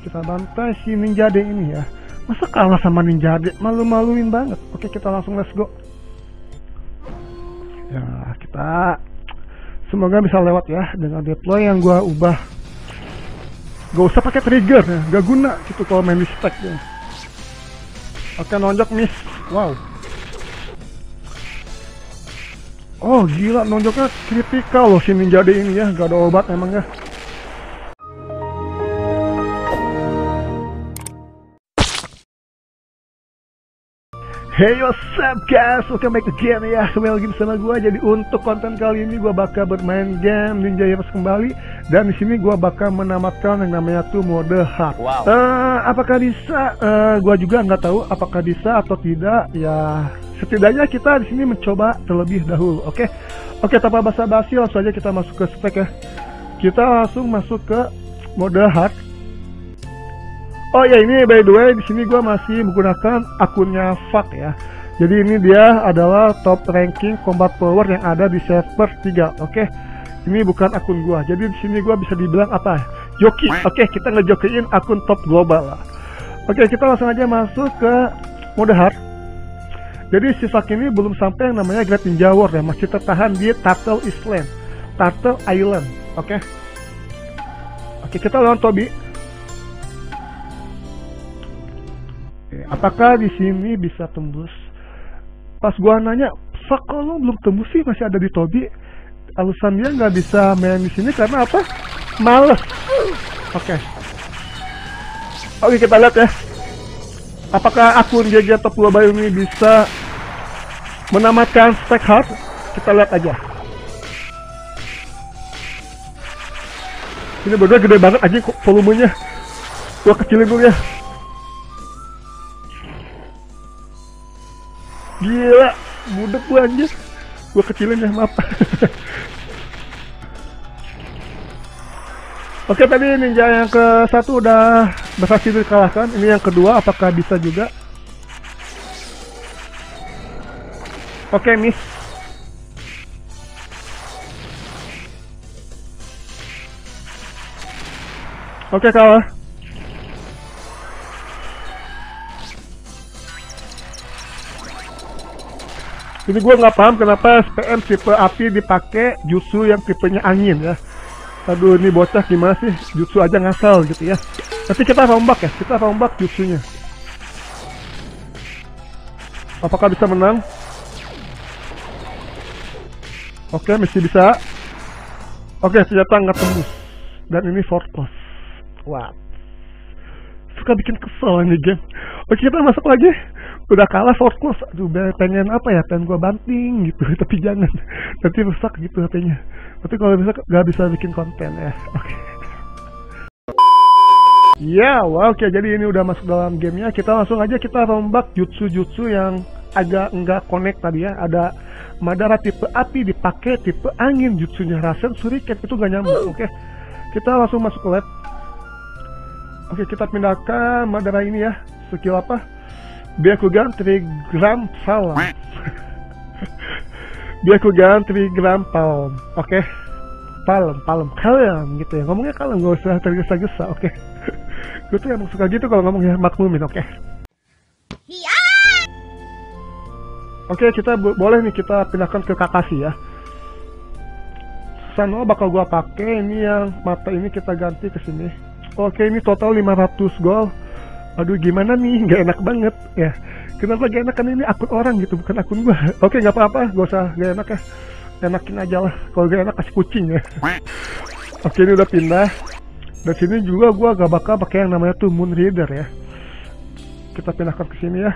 kita bantai si Ninja D ini ya. Masa kalah sama Ninja D malu-maluin banget. Oke kita langsung let's go. Ya kita semoga bisa lewat ya dengan deploy yang gua ubah. Gak usah pakai trigger ya gak guna gitu kalau main stack ya. Oke nonjok miss. Wow. Oh gila nonjoknya kritikal loh si Ninja D ini ya. Gak ada obat emang ya Hey what's up guys, welcome back again ya Kembali lagi bersama gue Jadi untuk konten kali ini gue bakal bermain game Ninja Heroes kembali. Dan di sini gue bakal menamatkan yang namanya tuh mode hard. Wow. Eh, Apakah bisa? Eh, gue juga nggak tahu apakah bisa atau tidak. Ya setidaknya kita di sini mencoba terlebih dahulu Oke? Oke tanpa basa-basi langsung aja kita masuk ke spek ya. Kita langsung masuk ke mode hard Oh ya ini by the way di sini gua masih menggunakan akunnya Fak ya. Jadi ini dia adalah top ranking combat power yang ada di server 3. Oke. Ini bukan akun gua. Jadi di sini gua bisa dibilang apa? Joki. Oke, kita ngejokiin akun top global lah. Oke, kita langsung aja masuk ke mode hard. Jadi si Fak ini belum sampai yang namanya Great Ninja War ya, masih tertahan di Turtle Island. Turtle Island. Oke. Oke, kita lawan Tobi. Apakah di sini bisa tembus? Pas gua nanya, fuck kok lo belum tembus sih masih ada di Tobi? Alasan dia nggak bisa main di sini karena apa? Males. Oke. Oke kita lihat ya. Apakah akun GG Top Global ini bisa menamatkan stack hard? Kita lihat aja. Ini berdua gede banget aja volumenya. Gua kecilin dulu ya. Gila, budek gua anjir. Gua kecilin ya, maaf. Oke, tadi ninja yang ke satu udah berhasil dikalahkan. Ini yang kedua, apakah bisa juga? Oke, miss. Oke, kalah. Ini gue nggak paham kenapa SPM tipe api dipakai jutsu yang tipenya angin ya. Aduh ini bocah gimana sih jutsu aja ngasal gitu ya. Nanti kita rombak ya, kita rombak jutsunya. Apakah bisa menang? Oke, mesti bisa. Oke, ternyata nggak tembus. Dan ini fortress. Wah. Suka bikin kesel ini game. Oke, kita masuk lagi udah kalah fokus aduh be- pengen apa ya pengen gua banting gitu tapi jangan nanti rusak gitu HP-nya tapi kalau bisa nggak bisa bikin konten ya oke Ya, wah, oke jadi ini udah masuk dalam gamenya. Kita langsung aja kita rombak jutsu-jutsu yang agak enggak connect tadi ya. Ada Madara tipe api dipakai tipe angin jutsunya Rasen Suriken itu gak nyambung. Oke, kita langsung masuk ke lab. Oke, kita pindahkan Madara ini ya. Skill apa? Byakugan Trigram Palm. Byakugan Trigram Palm. Oke. Palem, palem, kalem gitu ya. Ngomongnya kalem, gak usah tergesa-gesa, oke. Gue tuh emang suka gitu kalau ngomongnya makmumin, oke. Oke, kita bo- boleh nih kita pindahkan ke Kakashi ya. Sano bakal gua pakai ini yang mata ini kita ganti ke sini. Oke, ini total 500 gol. Aduh, gimana nih? Gak enak banget ya. Kenapa gak enak kan ini akun orang gitu, bukan akun gua. Oke, nggak apa-apa, gak usah gak enak ya. Enakin aja lah. Kalau gak enak kasih kucing ya. Oke, ini udah pindah. Dan sini juga gua gak bakal pakai yang namanya tuh Moon Reader ya. Kita pindahkan ke sini ya.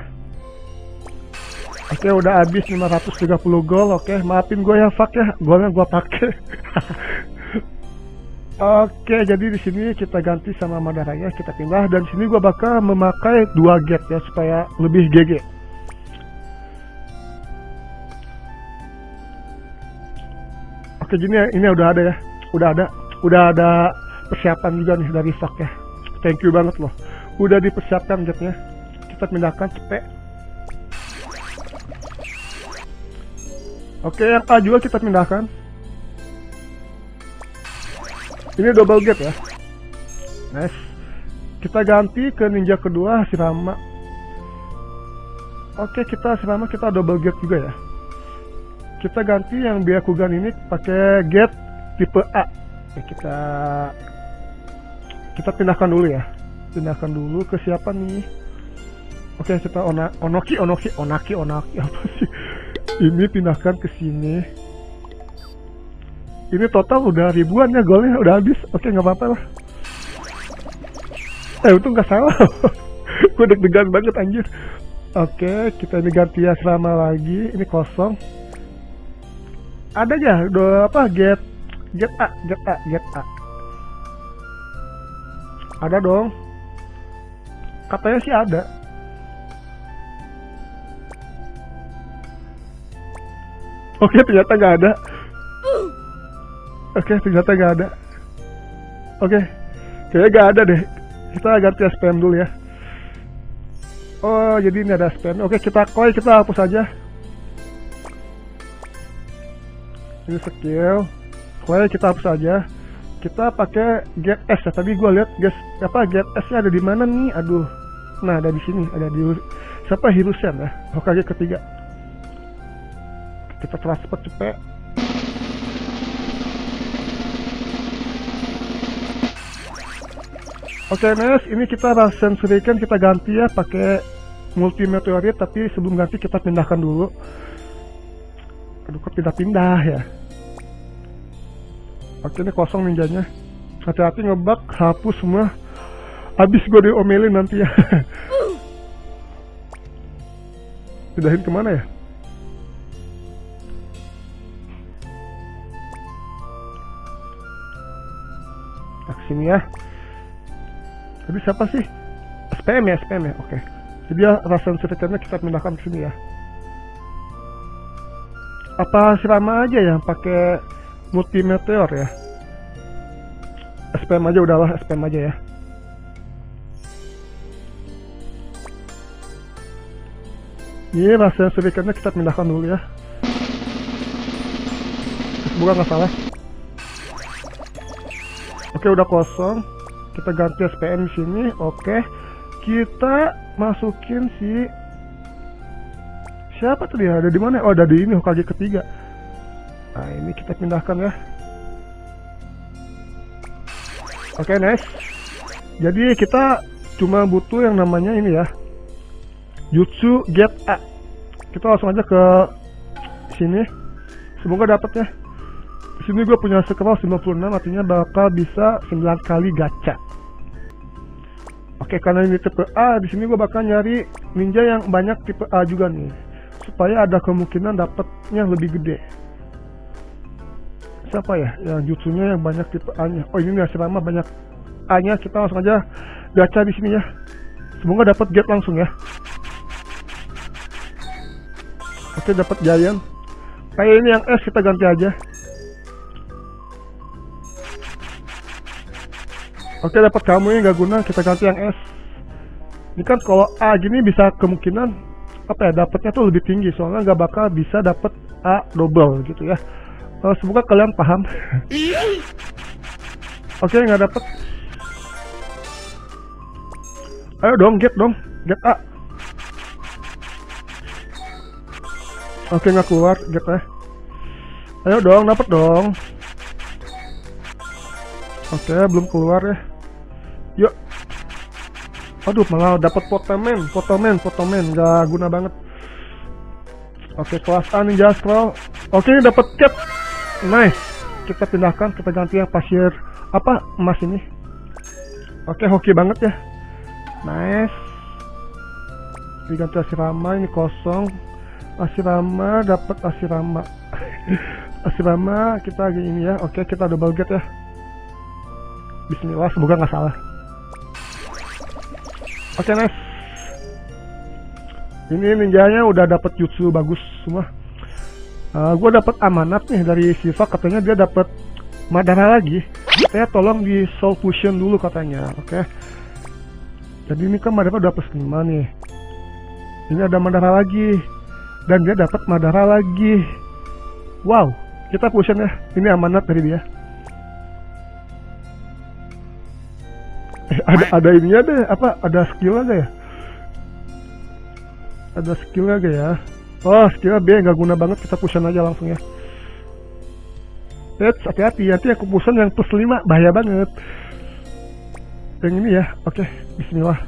Oke udah habis 530 gol Oke maafin gue ya fuck ya Golnya gue pakai Oke jadi di sini kita ganti sama Madara ya Kita pindah dan sini gue bakal memakai dua gate ya Supaya lebih GG Oke gini ya ini udah ada ya Udah ada Udah ada persiapan juga nih dari fuck ya. Thank you banget loh Udah dipersiapkan gate-nya. Kita pindahkan cepet. Oke, yang A juga kita pindahkan. Ini double gate ya. Nice. kita ganti ke ninja kedua Hashirama oke kita Hashirama kita double gate juga ya. Kita ganti yang Byakugan ini pakai gate tipe A. Kita kita pindahkan dulu ya. Pindahkan dulu ke siapa nih? Oke kita ona, onoki onoki onaki onaki apa sih? Ini pindahkan ke sini ini total udah ribuan ya golnya udah habis. Oke nggak apa-apa lah. Eh itu nggak salah. Gue deg-degan banget anjir. Oke kita ini ganti asrama lagi. Ini kosong. Ada ya udah apa get get A get A get A. Ada dong. Katanya sih ada. Oke ternyata nggak ada oke ternyata nggak ada. Oke kayaknya nggak ada deh. Kita ganti spam dulu ya. Oh jadi ini ada spam oke kita koi kita hapus aja. Ini skill. Koi kita hapus aja. Kita pakai get S ya. Tadi gua lihat guys apa get S nya ada di mana nih? Aduh. Nah ada di sini ada di siapa? Hirusen ya. Hokage ketiga. Kita transfer cepet Oke Nes, ini kita rasen suriken kita ganti ya pakai multi meteorit tapi sebelum ganti kita pindahkan dulu. Aduh kok pindah-pindah ya. Oke ini kosong ninjanya. Hati-hati ngebak, hapus semua. Habis gue diomelin nanti ya. Pindahin ke mana ya? Nah, sini ya. Tadi siapa sih? SPM ya, SPM ya. Oke. Jadi ya rasen surikennya kita pindahkan ke sini ya. Apa Shirama aja yang pakai multi meteor ya? SPM aja udahlah, SPM aja ya. Ini rasen surikennya kita pindahkan dulu ya. Semoga nggak salah. Oke udah kosong kita ganti SPM di sini oke. Kita masukin si siapa tuh dia ada di mana? Oh ada di ini Hokage ketiga. Nah ini kita pindahkan ya. Oke nice jadi kita cuma butuh yang namanya ini ya. Jutsu Get A. Kita langsung aja ke sini. Semoga dapat ya. Sini gue punya scroll 96 artinya bakal bisa 9 kali gacha Oke, karena ini tipe A, di sini gue bakal nyari ninja yang banyak tipe A juga nih, supaya ada kemungkinan dapatnya lebih gede. Siapa ya yang jutsunya yang banyak tipe A-nya? Oh ini nih selama banyak A-nya, kita langsung aja gacha di sini ya. Semoga dapat get langsung ya. Oke, dapat giant. Kayak ini yang S kita ganti aja. Oke dapat kamu yang nggak guna kita ganti yang S. Ini kan kalau A gini bisa kemungkinan apa ya dapatnya tuh lebih tinggi soalnya nggak bakal bisa dapat A double gitu ya. Uh, semoga kalian paham. Oke nggak dapat. Ayo dong get dong get A. Oke nggak keluar get ya. Ayo dong dapat dong. Oke, belum keluar ya. Aduh, malah dapat fotomen, fotomen, fotomen, nggak guna banget. Oke, kelas A ninja scroll. Oke, dapat cap. Nice. Kita pindahkan, kita ganti yang pasir apa emas ini. Oke, hoki banget ya. Nice. Diganti asirama ini kosong. Asirama dapat asirama. asirama kita lagi ini ya. Oke, kita double get ya. Bismillah, semoga nggak salah. Oke, okay, nice. Ini ninjanya udah dapat jutsu bagus semua. Uh, gue dapat amanat nih dari Siva katanya dia dapat Madara lagi. Saya tolong di Soul Fusion dulu katanya, oke? Okay? Jadi ini kan Madara udah plus 5 nih. Ini ada Madara lagi. Dan dia dapat Madara lagi. Wow, kita fusion ya. Ini amanat dari dia. Ada ada ininya deh apa ada skill aja ya? Ada skill aja ya. Oh skill B nggak guna banget kita pushan aja langsung ya. Eits, hati-hati nanti aku pushan yang plus 5 bahaya banget. Yang ini ya oke bismillah.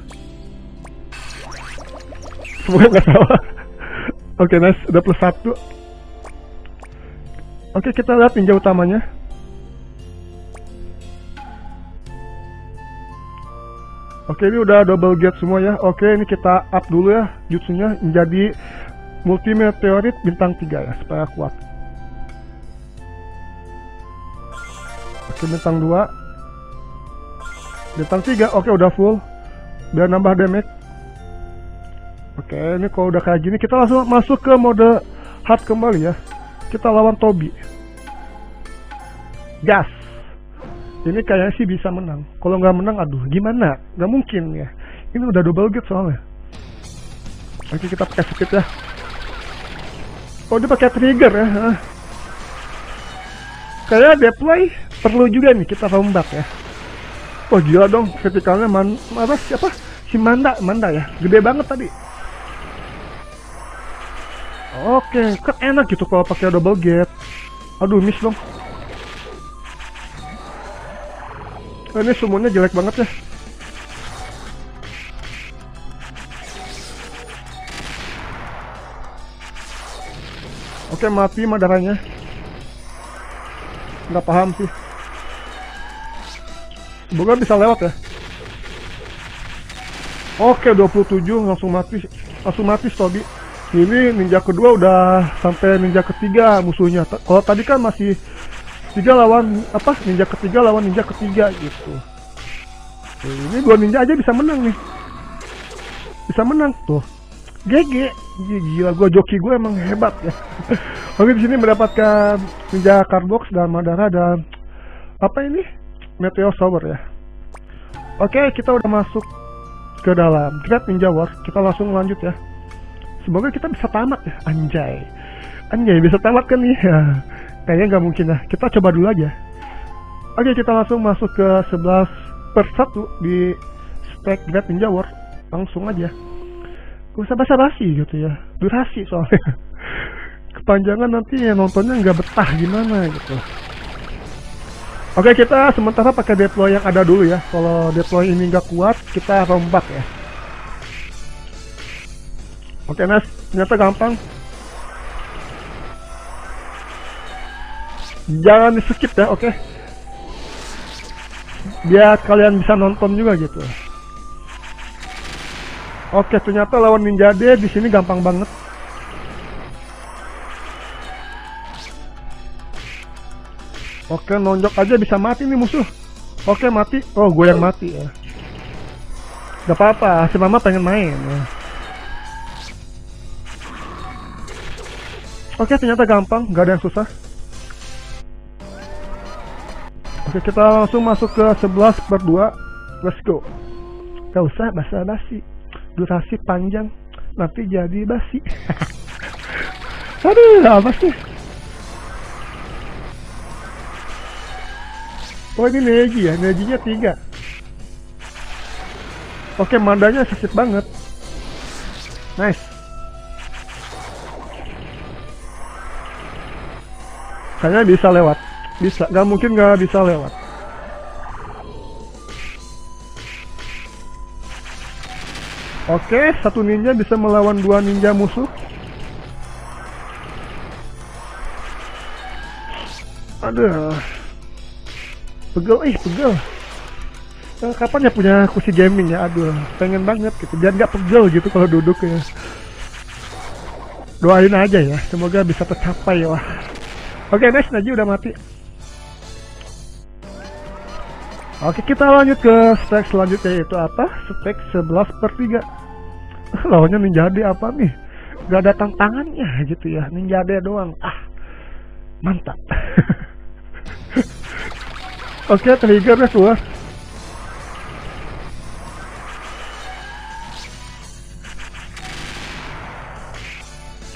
Semoga nggak salah. Oke nice udah plus 1 oke kita lihat ninja utamanya Oke ini udah double gate semua ya. Oke ini kita up dulu ya Jutsunya menjadi multi meteorit bintang 3 ya Supaya kuat. Oke bintang 2 Bintang 3 oke udah full. Biar nambah damage. Oke ini kalau udah kayak gini Kita langsung masuk ke mode hard kembali ya. Kita lawan Tobi Gas ini kayaknya sih bisa menang. Kalau nggak menang, aduh, gimana? Nggak mungkin ya. Ini udah double gate soalnya. Oke, kita pakai speed ya. Oh, dia pakai trigger ya. Kayaknya deploy perlu juga nih kita rombak ya. Oh gila dong, vertikalnya man, apa siapa? Si Manda, Manda ya, gede banget tadi. Oke, kan enak gitu kalau pakai double gate. Aduh, miss dong. Oh, ini semuanya jelek banget ya. Oke, mati madaranya. Nggak paham sih. Semoga bisa lewat ya. Oke, 27 langsung mati. Langsung mati Stobi. Ini ninja kedua udah sampai ninja ketiga musuhnya. Kalau tadi kan masih tiga lawan apa ninja ketiga lawan ninja ketiga gitu. Tuh, ini dua ninja aja bisa menang nih. Bisa menang. Tuh. GG gila gua joki gue emang hebat ya. Oke di sini mendapatkan ninja cardbox dan madara dan apa ini? Meteor shower ya. Oke kita udah masuk ke dalam. Great Ninja War. Kita langsung lanjut ya. Semoga kita bisa tamat ya. Anjay. Anjay bisa tamat kan nih? ya kayaknya nggak mungkin lah. Kita coba dulu aja. Oke kita langsung masuk ke 11 per 1 di spek Great Ninja War. Langsung aja. Gak usah basa-basi gitu ya? Durasi soalnya. Kepanjangan nanti ya nontonnya nggak betah gimana gitu. Oke kita sementara pakai deploy yang ada dulu ya. Kalau deploy ini nggak kuat kita rombak ya. Oke Nas, ternyata gampang jangan di skip ya oke okay? biar kalian bisa nonton juga gitu oke okay, ternyata lawan ninja D di sini gampang banget oke okay, nonjok aja bisa mati nih musuh oke mati oh gue yang mati ya gak apa-apa si mama pengen main ya. Oke, ternyata gampang, gak ada yang susah. Oke kita langsung masuk ke 11 per 2 Let's go. Gak usah basa-basi. Durasi panjang. Nanti jadi basi. Aduh apa sih? Oh ini Neji ya. Nejinya 3 Oke mandanya sakit banget. Nice. Kayaknya bisa lewat bisa, nggak mungkin nggak bisa lewat. Oke, satu ninja bisa melawan dua ninja musuh. Aduh. Pegel, ih pegel. Eh, kapan ya punya kursi gaming ya? Aduh, pengen banget gitu. Biar nggak pegel gitu kalau duduk ya. Doain aja ya, semoga bisa tercapai ya. Oke, okay, next Naji udah mati. Oke kita lanjut ke spek selanjutnya yaitu apa? Spek 11 per 3 Lawannya Ninja D apa nih? Gak ada tantangannya gitu ya Ninja D doang Ah mantap Oke triggernya keluar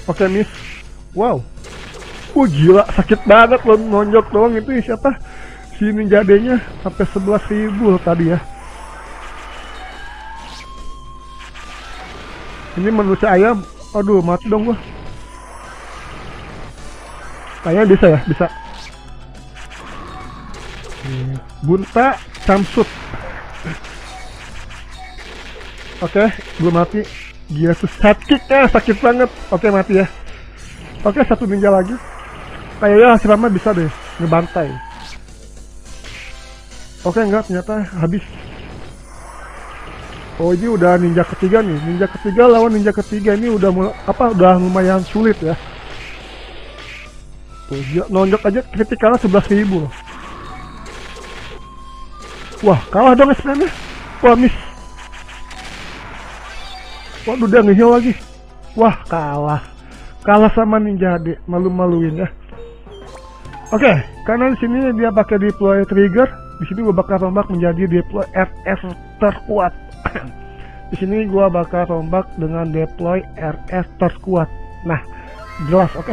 Oke miss Wow Wah gila sakit banget loh nonjok doang itu siapa? sini jadinya sampai 11.000 tadi ya. Ini menurut saya, aduh mati dong gua. Kayaknya bisa ya bisa. Bunta samsut oke okay, gua mati. Dia tuh sakit ya sakit banget. Oke okay, mati ya. Oke okay, satu ninja lagi. Kayaknya si bisa deh. Ngebantai. Oke, enggak ternyata habis. Oh, ini udah ninja ketiga nih. Ninja ketiga lawan ninja ketiga ini udah mul- apa udah lumayan sulit ya. Tuh, dia nonjok aja kritikalnya 11.000 loh. Wah, kalah dong SP-nya. Wah, miss. Waduh, dia ngeheal lagi. Wah, kalah. Kalah sama Ninja Ade. Malu-maluin ya. Oke, karena di sini dia pakai deploy trigger, di sini gua bakal rombak menjadi deploy RS terkuat. di sini gua bakal rombak dengan deploy RS terkuat. Nah, jelas, oke.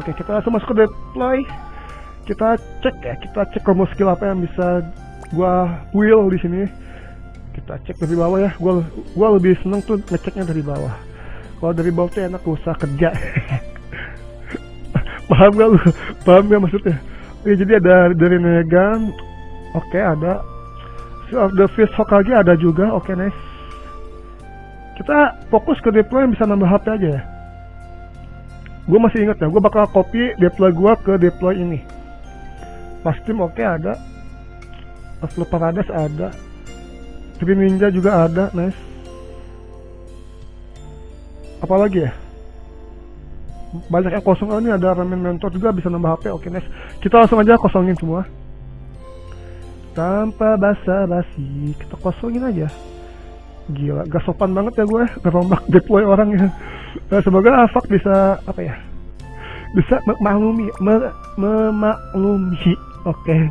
Oke, kita langsung masuk ke deploy. Kita cek ya, kita cek combo skill apa yang bisa gua wheel di sini. Kita cek dari bawah ya. Gua gua lebih seneng tuh ngeceknya dari bawah. Kalau dari bawah tuh enak usah kerja. paham gak lu? Paham gak maksudnya? Oke, jadi ada dari Negan. Oke, ada. Seal of the Fist Hokage ada juga. Oke, nice. Kita fokus ke deploy yang bisa nambah HP aja ya. Gue masih inget ya, gue bakal copy deploy gue ke deploy ini. Pasti oke ada. Aslo Paradise ada. Tri Ninja juga ada, nice. Apalagi ya? banyak yang kosong oh, ini ada ramen mentor juga bisa nambah HP oke nice kita langsung aja kosongin semua tanpa basa-basi kita kosongin aja. Gila gak sopan banget ya gue deploy orang ya nah, semoga Afak bisa apa ya bisa memaklumi me- memaklumi. Oke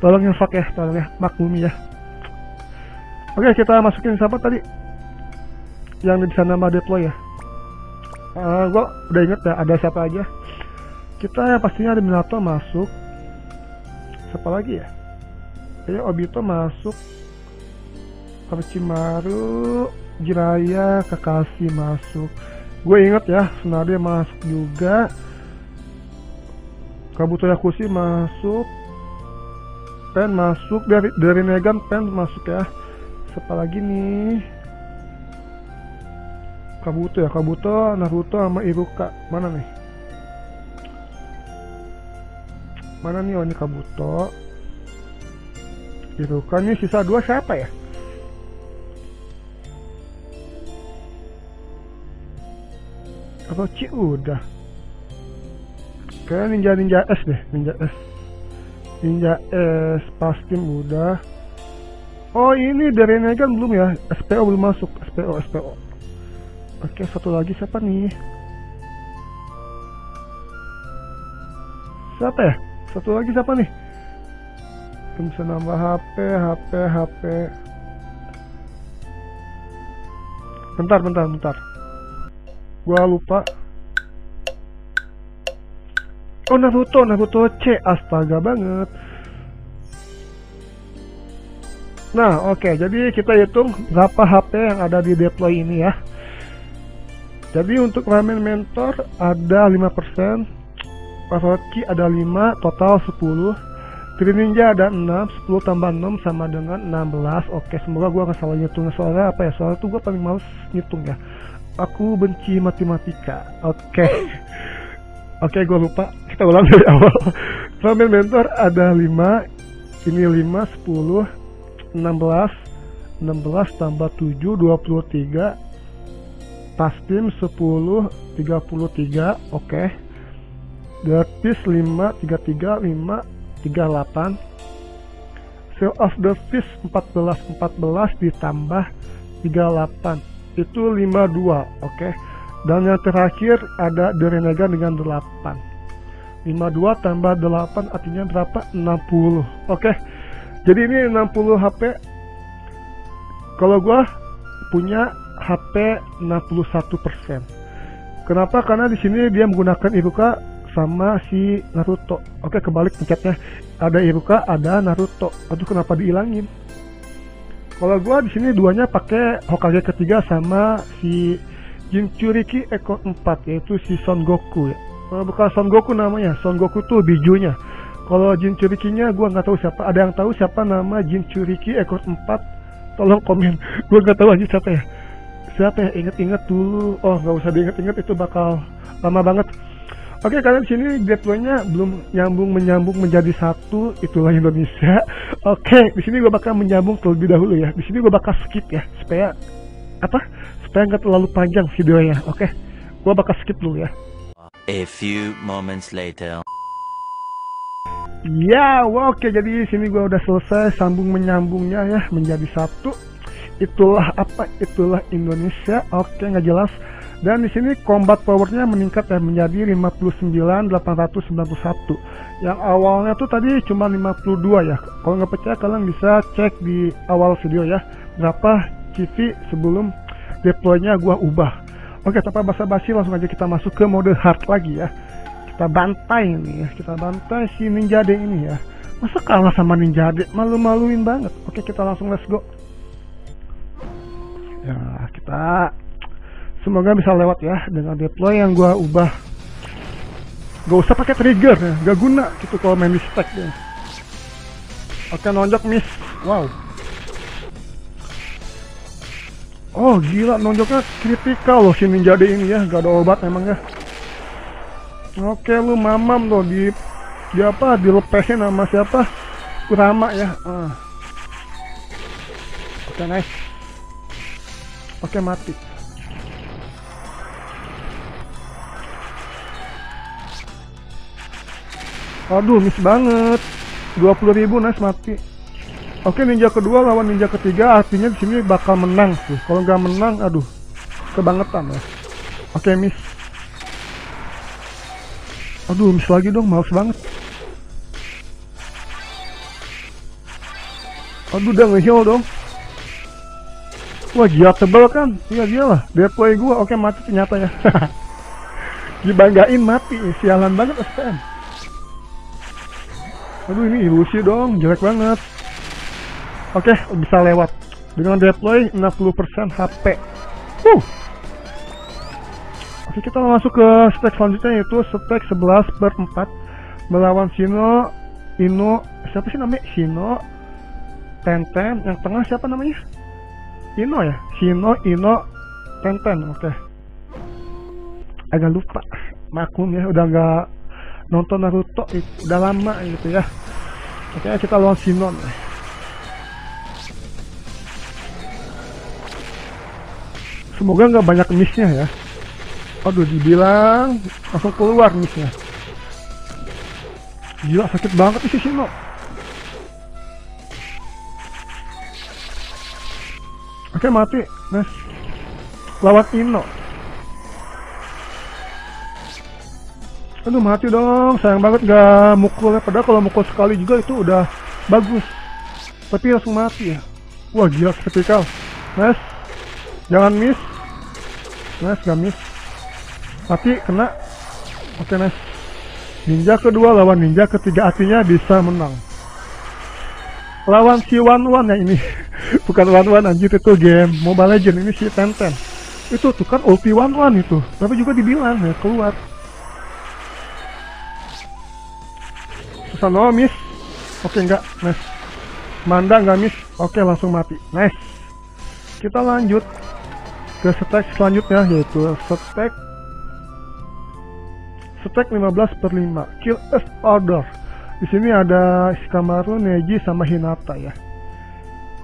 tolong ya Fak ya tolong ya maklumi ya. Oke kita masukin siapa tadi? Yang bisa nama deploy ya? Uh, gue udah inget ya ada siapa aja. Kita ya pastinya ada Minato masuk. Siapa lagi ya kayaknya Obito masuk Orochimaru Jiraya Kakashi masuk gue inget ya Tsunade masuk juga Kabuto Yakushi masuk Pen masuk dari dari Negan Pen masuk ya siapa lagi nih Kabuto ya, Kabuto, Naruto sama Iruka. Mana nih? Mana nih oh Kabuto? Iruka nih sisa dua siapa ya? Orochi udah. Kayak Ninja Ninja S deh, Ninja S. Ninja S pasti udah. Oh ini dari Negan belum ya? SPO belum masuk, SPO SPO. Oke, satu lagi siapa nih? Siapa ya? Satu lagi siapa nih? Yang bisa nambah HP, HP, HP. Bentar, bentar, bentar. Gua lupa. Oh Naruto, Naruto C, astaga banget. Nah, oke, jadi kita hitung berapa HP yang ada di deploy ini ya. Jadi untuk ramen mentor ada 5%, Orochi ada 5, total 10. Tri Ninja ada 6, 10 tambah 6 sama dengan 16. Oke, semoga gua nggak salah ngitung soalnya apa ya? Soalnya tuh gua paling males ngitung ya. Aku benci matematika. Oke. Oke, gua lupa. Kita ulang dari awal. Ramen mentor ada 5, ini 5, 10, 16, 16 tambah 7, 23, Pastim 10 33 oke. Gratis 5 33 5 38 Seal of the Fish 14 14 ditambah 38 itu 52 oke okay. dan yang terakhir ada The Renegan dengan 8 52 tambah 8 artinya berapa 60 oke okay. jadi ini 60 HP kalau gua punya HP 61%. Kenapa? Karena di sini dia menggunakan Iruka sama si Naruto. Oke, kebalik pencetnya. Ada Iruka, ada Naruto. Aduh, kenapa dihilangin? Kalau gua di sini duanya pakai Hokage ketiga sama si Jinchuriki ekor 4 yaitu si Son Goku ya. Eh, bukan Son Goku namanya, Son Goku tuh bijunya. Kalau Jinchurikinya gua nggak tahu siapa. Ada yang tahu siapa nama Jinchuriki ekor 4? Tolong komen. Gua nggak tahu aja siapa ya. Siapa ya? Ingat-ingat dulu. Oh nggak usah diingat-ingat itu bakal lama banget. Oke kalian sini gateway-nya belum nyambung menyambung menjadi satu itulah Indonesia. Oke di sini gua bakal menyambung terlebih dahulu ya. Di sini gua bakal skip ya supaya apa? Supaya nggak terlalu panjang videonya. Oke, gua bakal skip dulu ya. A few moments later. Ya, wah, oke jadi sini gua udah selesai sambung menyambungnya ya menjadi satu. Itulah apa? Itulah Indonesia. Oke, nggak jelas. Dan di sini combat powernya meningkat ya menjadi 59.891. Yang awalnya tuh tadi cuma 52 ya. Kalau nggak percaya kalian bisa cek di awal video ya. Berapa CV sebelum deploynya gua ubah. Oke, tanpa basa-basi langsung aja kita masuk ke mode hard lagi ya. Kita bantai nih ya, kita bantai si Ninja D ini ya. Masa kalah sama Ninja D? Malu-maluin banget. Oke, kita langsung let's go. Ya, kita semoga bisa lewat ya dengan deploy yang gua ubah. Gak usah pakai trigger ya, gak guna gitu kalau main di stack deh. Oke, nonjok miss. Wow. Oh gila nonjoknya kritikal loh si Ninja D ini ya Gak ada obat emang ya Oke lu mamam tuh di di apa dilepesin sama siapa Kurama ya ah. Oke nice Oke mati Aduh miss banget 20.000 ribu nice mati Oke ninja kedua lawan ninja ketiga artinya di sini bakal menang tuh. Kalau nggak menang, aduh, kebangetan ya. Oke miss. Aduh miss lagi dong, males banget. Aduh udah ngeheal dong. Wah gila tebel kan? Iya lah. Deploy gua, oke mati ternyata ya. Dibanggain mati, sialan banget SPM. Aduh ini ilusi dong, jelek banget. Oke, bisa lewat. Dengan deploy 60% HP. Uh. Oke, kita masuk ke spek selanjutnya yaitu spek 11 per 4 melawan Sino, Ino, siapa sih namanya? Sino, Tenten, yang tengah siapa namanya? Ino ya? Sino, Ino, Tenten, oke. Agak lupa, maklum ya, udah nggak nonton Naruto, udah lama gitu ya. Oke, kita lawan Sinon. semoga nggak banyak missnya ya. Aduh dibilang langsung keluar missnya. Gila sakit banget sih Shino oke mati nice lawan Ino aduh mati dong. Sayang banget nggak mukulnya padahal kalau mukul sekali juga itu udah bagus. Tapi langsung mati ya. Wah gila vertikal nice jangan miss. Nice gak miss. Tapi kena. Oke okay, nice ninja kedua lawan ninja ketiga artinya bisa menang. Lawan si One One ya ini. Bukan One One anjir itu game Mobile Legend ini si Tenten itu tuh kan ulti One One itu. Tapi juga dibilang ya keluar Susano miss? Oke okay, enggak nice Manda nggak miss? Oke okay, langsung mati. Nice. Kita lanjut ke stack selanjutnya yaitu stack stack 15 per 5 kill as order. Di sini ada Shikamaru, Neji sama Hinata ya.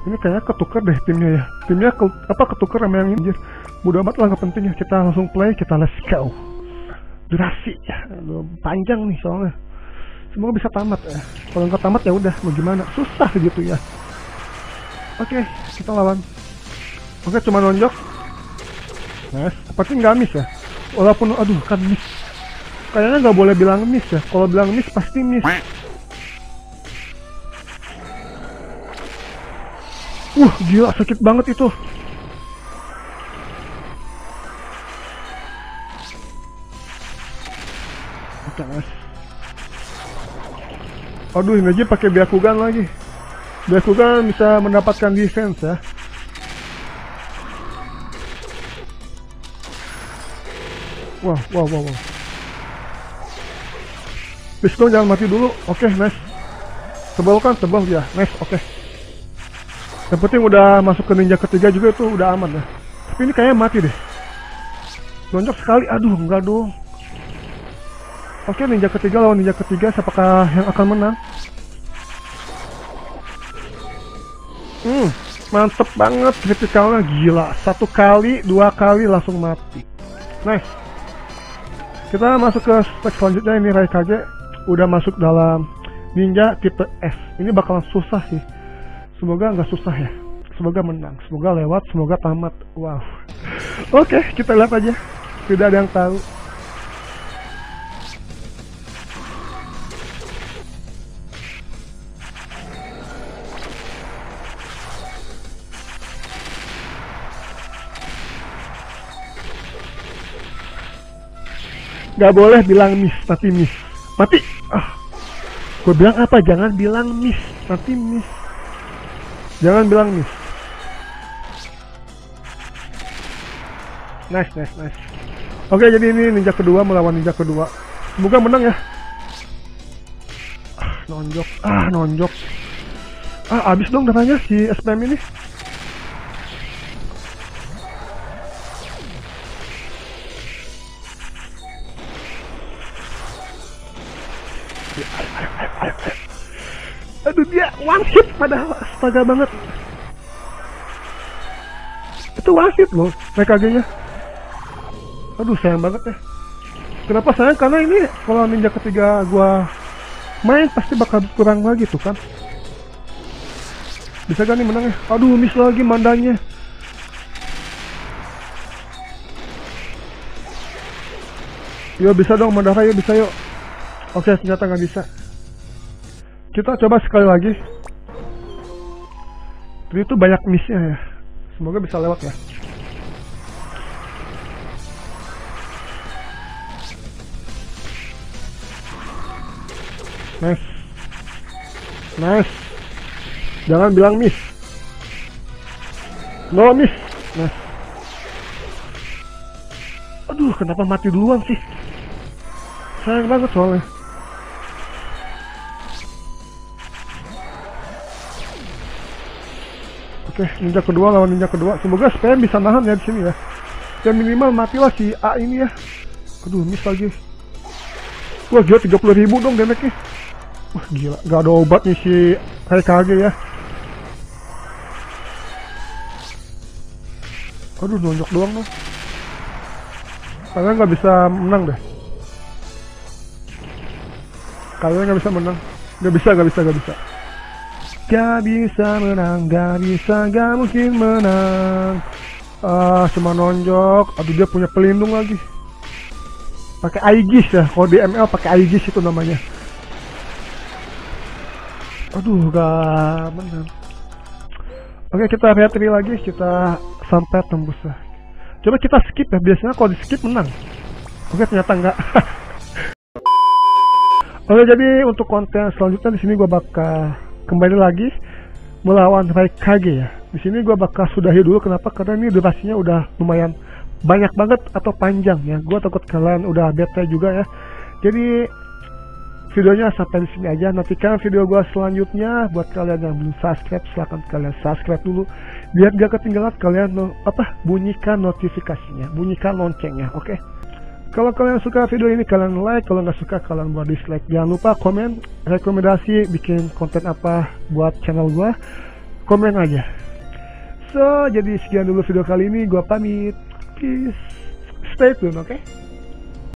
Ini kayaknya ketukar deh timnya ya. Timnya ke, apa ketukar sama yang ini mudah amat lah nggak penting ya. Kita langsung play kita let's go. Durasi ya. Panjang nih soalnya semoga bisa tamat ya kalau nggak tamat ya udah mau gimana susah gitu ya oke kita lawan oke cuma nonjok Nice. Pasti nggak miss ya. Walaupun aduh kan miss. Kayaknya nggak boleh bilang miss ya. Kalau bilang miss pasti miss. Uh, gila sakit banget itu. Oke, nice. Aduh, ini aja pakai Byakugan lagi. Byakugan bisa mendapatkan defense ya. Wow, wow, wow, wow. Pistol jangan mati dulu. Oke, nice. Tebal kan? Tebal ya. Nice, oke. Yang penting udah masuk ke ninja ketiga juga itu udah aman ya. Tapi ini kayaknya mati deh. Lonjok sekali. Aduh, enggak dong. Oke, ninja ketiga lawan ninja ketiga. Siapakah yang akan menang? Hmm, mantep banget kritikalnya gila. Satu kali, dua kali langsung mati. Nice. Kita masuk ke spek selanjutnya ini Raikage udah masuk dalam ninja tipe S. Ini bakalan susah sih. Semoga nggak susah ya. Semoga menang. Semoga lewat. Semoga tamat. Wow. Oke, kita lihat aja. Tidak ada yang tahu. Gak boleh bilang miss, nanti miss. Mati. Ah. Gue bilang apa? Jangan bilang miss, nanti miss. Jangan bilang miss. Nice, nice, nice. Oke, jadi ini ninja kedua melawan ninja kedua. Semoga menang ya. Ah, nonjok. Ah, nonjok. Ah, abis dong darahnya si SPM ini. Aduh dia one hit padahal astaga banget. Itu one hit loh PKG-nya. Aduh sayang banget ya. Kenapa sayang? Karena ini kalau ninja ketiga gua main pasti bakal kurang lagi tuh kan. Bisa gak nih menang ya? Aduh miss lagi mandanya. Yo bisa dong Mandara yuk bisa yuk. Oke ternyata nggak bisa. Kita coba sekali lagi. Tapi itu banyak missnya ya. Semoga bisa lewat ya. Nice. Nice. Jangan bilang miss. No miss. Nice. Aduh, kenapa mati duluan sih? Sayang banget soalnya. Oke, ninja kedua lawan ninja kedua. Semoga SPM bisa nahan ya di sini ya. Dan minimal matilah si A ini ya. Aduh, miss lagi. Wah, gila 30 ribu dong damage-nya. Wah, gila. Gak ada obat nih si Haikage ya. Aduh, nonjok doang dong. Kalian nggak bisa menang deh. Kalian nggak bisa menang. Nggak bisa, nggak bisa, nggak bisa. Gak bisa menang, gak bisa, gak mungkin menang. Ah, cuma nonjok. Aduh, dia punya pelindung lagi. Pakai Aegis ya. Kalau di ML pakai Aegis itu namanya. Aduh, gak menang. Oke, kita retry lagi. Kita sampai tembus lah. Coba kita skip ya. Biasanya kalau di skip menang. Oke, ternyata enggak. Oke, jadi untuk konten selanjutnya di sini gua bakal kembali lagi melawan Raikage ya. Di sini gua bakal sudahi dulu kenapa? Karena ini durasinya udah lumayan banyak banget atau panjang ya. Gua takut kalian udah bete juga ya. Jadi videonya sampai di sini aja. Nantikan video gua selanjutnya buat kalian yang belum subscribe silahkan kalian subscribe dulu biar gak ketinggalan kalian apa bunyikan notifikasinya, bunyikan loncengnya, oke? Kalau kalian suka video ini kalian like, kalau nggak suka kalian buat dislike. Jangan lupa komen rekomendasi bikin konten apa buat channel gua. Komen aja. So, jadi sekian dulu video kali ini. Gua pamit. Peace. Stay tune, oke?